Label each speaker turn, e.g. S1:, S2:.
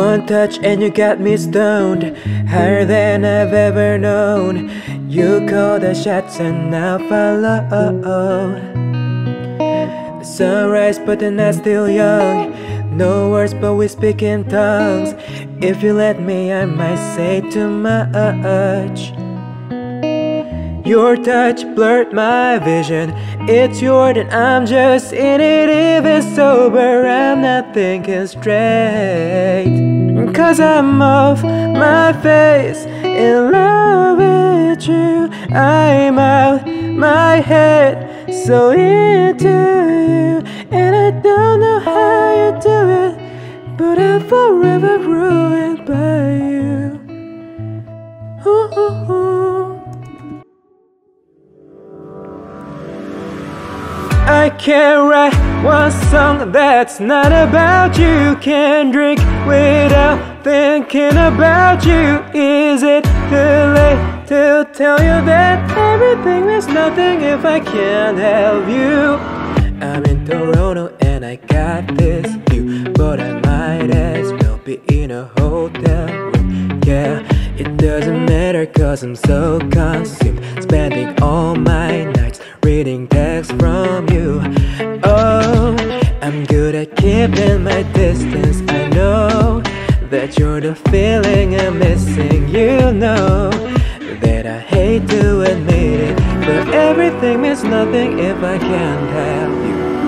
S1: One touch and you got me stoned. Higher than I've ever known. You call the shots and I follow. Sunrise but the night's still young. No words but we speak in tongues. If you let me I might say too much. Your touch blurred my vision. It's yours and I'm just in it. Even sober I'm not thinking straight Cause I'm off my face In love with you. I'm out my head So into you. And I don't know how you do it But I'm forever ruined by you. Ooh, ooh, ooh. I can't write one song that's not about you Can't drink without thinking about you Is it too late to tell you that everything means nothing if I can't help you? I'm in Toronto and I got this view But I might as well be in a hotel room Yeah, it doesn't matter cause I'm so consumed Spending all my distance I know that you're the feeling I'm missing. You know that I hate to admit it But everything means nothing if I can't have you